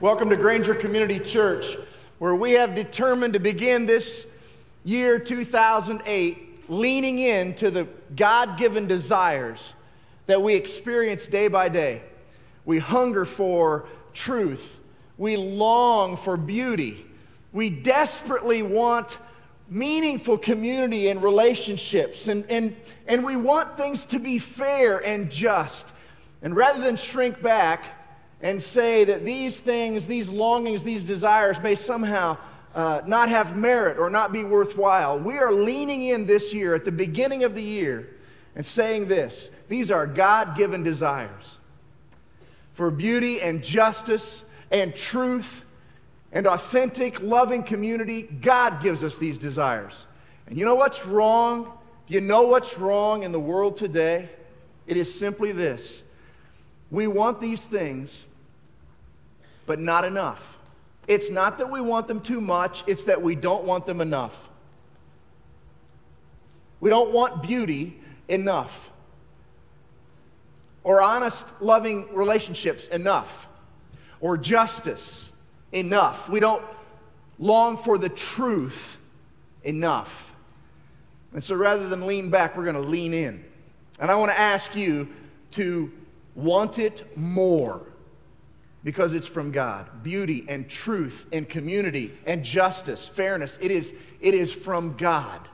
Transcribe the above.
Welcome to Granger Community Church, where we have determined to begin this year 2008 leaning into the God given desires that we experience day by day. We hunger for truth, we long for beauty, we desperately want meaningful community and relationships, and, and, and we want things to be fair and just. And rather than shrink back and say that these things, these longings, these desires may somehow uh, not have merit or not be worthwhile, we are leaning in this year at the beginning of the year and saying this these are God given desires for beauty and justice and truth and authentic, loving community. God gives us these desires. And you know what's wrong? You know what's wrong in the world today? It is simply this we want these things, but not enough. It's not that we want them too much, it's that we don't want them enough. We don't want beauty enough, or honest, loving relationships enough, or justice enough. We don't long for the truth enough. And so rather than lean back, we're going to lean in. And I want to ask you to want it more because it's from God. Beauty and truth and community and justice, fairness, it is, it is from God.